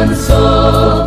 one soul.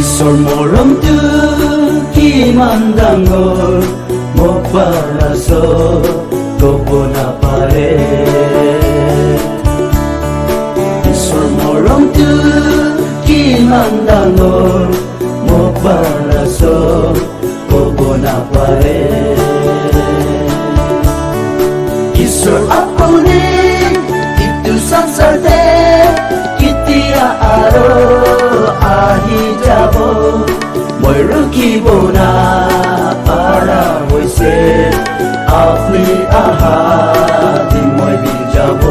ঈশ্বৰ মৰমটো কিমান ডাঙৰ মোক পাৰাচ ক'ব নাপাৰে ঈশ্বৰ মৰমটো কিমান ডাঙৰ মোক পাৰাচ ক'ব নাপাৰে ঈশ্বৰ আপুনি রুখিব না পারা হইছে। আপনি আহা মই যাব।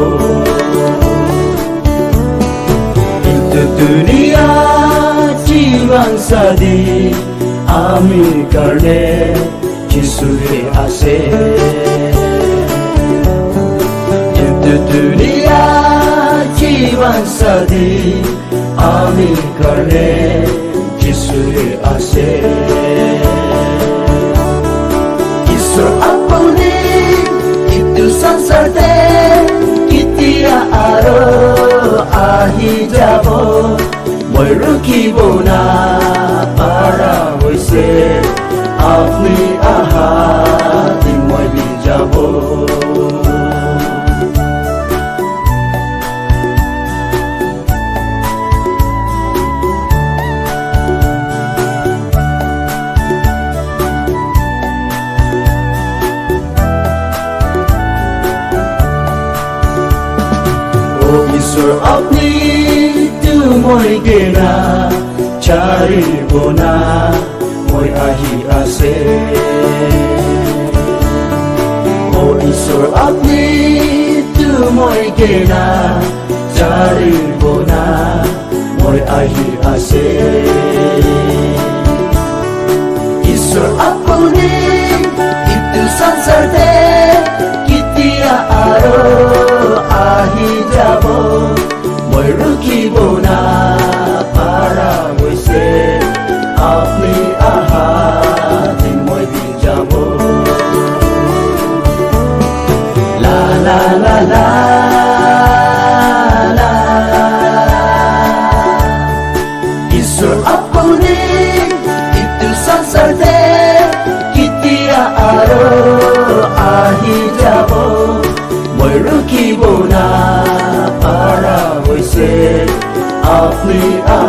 সাদি, আমি কারণে যিশুরে আসে কিন্তু দুনিয়া জীবন সাদি, আমি কারণে যিশুরে আসে ঈশ্বর আপনি itu sansarte কিতিয়া আরও আহি যাব মই রুখিব না পারা হইছে আপনি আহা মই যাব তুমই গেনা ছাড়িব না, মই আহি আছে। ও ঈশ্বর, আপনি তুমই গেনা ছাড়িব না, মই আহি আছে। ঈশ্বর, আপনি itu sansarte কিতিয়া আরও আহি যাব। মই না। আপনি আহা দিন